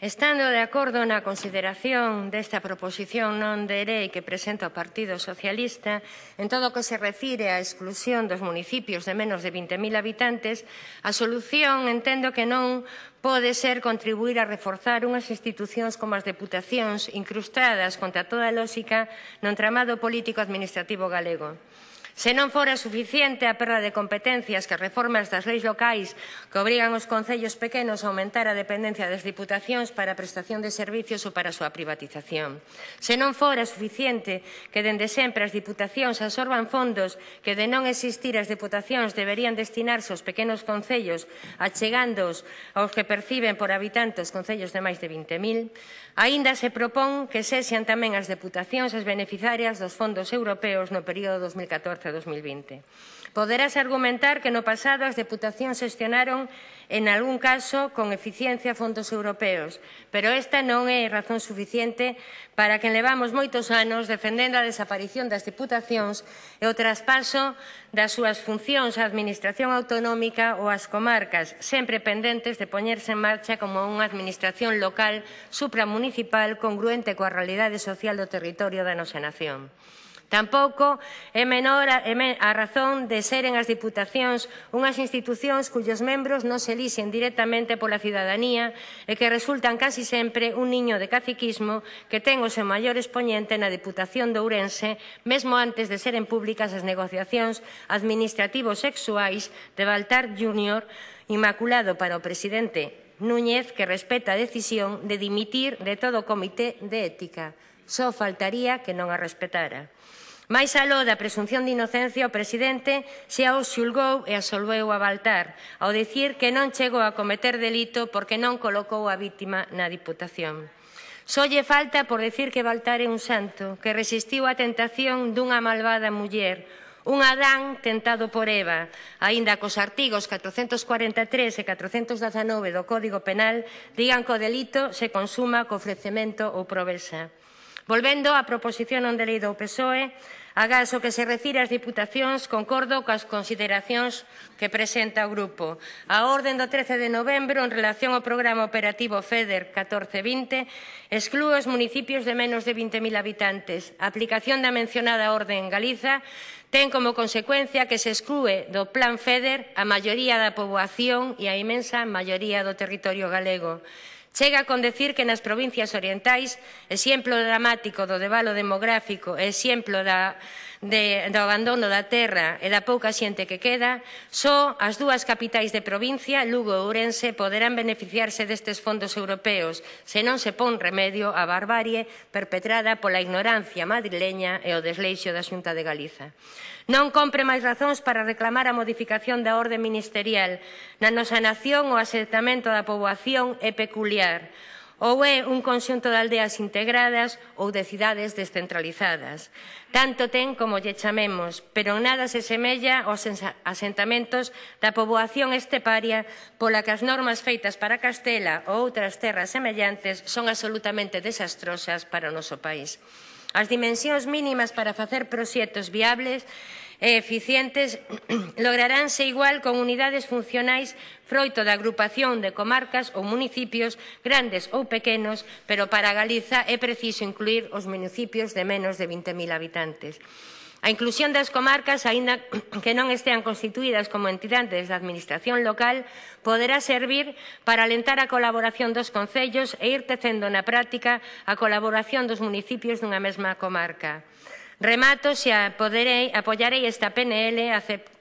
Estando de acordo na consideración desta proposición non de lei que presenta o Partido Socialista en todo o que se refire á exclusión dos municipios de menos de 20.000 habitantes, a solución entendo que non pode ser contribuir a reforzar unhas institucións como as deputacións incrustadas contra toda a lógica no entramado político administrativo galego. Se non fora suficiente a perda de competencias que as reformas das leis locais que obrigan os concellos pequenos a aumentar a dependencia das diputacións para a prestación de servicios ou para a súa privatización. Se non fora suficiente que dende sempre as diputacións absorban fondos que de non existir as diputacións deberían destinarse aos pequenos concellos achegándoos aos que perciben por habitante os concellos de máis de 20.000, aínda se propón que sexan tamén as deputacións as beneficiarias dos fondos europeos no período 2014 2020. Poderás argumentar que no pasado as deputacións xestionaron en algún caso con eficiencia fondos europeos, pero esta non é razón suficiente para que levamos moitos anos defendendo a desaparición das deputacións e o traspaso das súas funcións á Administración Autonómica ou ás comarcas, sempre pendentes de poñerse en marcha como unha Administración local supramunicipal congruente coa realidade social do territorio da nosa nación. Tampouco é menor a, a razón de seren as diputacións unhas institucións cuyos membros non se elixen directamente pola cidadanía e que resultan casi sempre un niño de caciquismo que ten o seu maior exponente na Diputación de Ourense mesmo antes de seren públicas as negociacións administrativos sexuais de Baltar Junior inmaculado para o presidente Núñez que respeta a decisión de dimitir de todo o Comité de Ética. Só faltaría que non a respetara. Mais aló da presunción de inocencia, o presidente xa o xulgou e absolveu a Baltar ao dicir que non chegou a cometer delito porque non colocou a vítima na Diputación. Só lle falta por decir que Baltar é un santo que resistiu a tentación dunha malvada muller, un Adán tentado por Eva, aínda cos artigos 443 e 419 do Código Penal digan que o delito se consuma co ofrecemento ou provesa. Volvendo á proposición non de lei do PSOE, agás o que se refire ás diputacións, concordo coas consideracións que presenta o grupo. A orden do 13 de novembro, en relación ao programa operativo FEDER 1420, exclúe os municipios de menos de 20.000 habitantes. A aplicación da mencionada orden en Galiza ten como consecuencia que se exclúe do plan FEDER a maioría da poboación e a imensa maioría do territorio galego. Chega con decir que nas provincias orientais, exemplo dramático do devalo demográfico e exemplo da, de, do abandono da terra e da pouca xente que queda, só as dúas capitais de provincia, Lugo e Ourense, poderán beneficiarse destes fondos europeos se non se pon remedio á barbarie perpetrada pola ignorancia madrileña e o desleixo da Xunta de Galiza. Non compre máis razóns para reclamar a modificación da orde ministerial. Na nosa nación, o asentamento da poboación é peculiar familiar ou é un conxunto de aldeas integradas ou de cidades descentralizadas. Tanto ten como lle chamemos, pero nada se semella aos asentamentos da poboación esteparia pola que as normas feitas para Castela ou outras terras semellantes son absolutamente desastrosas para o noso país. As dimensións mínimas para facer proxectos viables e eficientes lograránse igual con unidades funcionais froito da agrupación de comarcas ou municipios grandes ou pequenos, pero para Galiza é preciso incluir os municipios de menos de 20.000 habitantes. A inclusión das comarcas, aínda que non estean constituídas como entidades da Administración local, poderá servir para alentar a colaboración dos concellos e ir tecendo na práctica a colaboración dos municipios dunha mesma comarca. Remato se poderei apoyarei esta PNL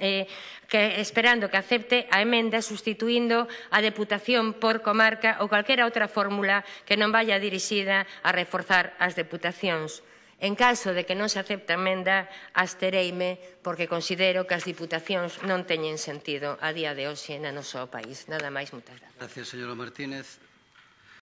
eh, que, esperando que acepte a emenda sustituindo a deputación por comarca ou calquera outra fórmula que non vaya dirixida a reforzar as deputacións. En caso de que non se acepte a emenda, astereime porque considero que as diputacións non teñen sentido a día de hoxe na noso país. Nada máis, moitas gracias. Gracias, señora Martínez.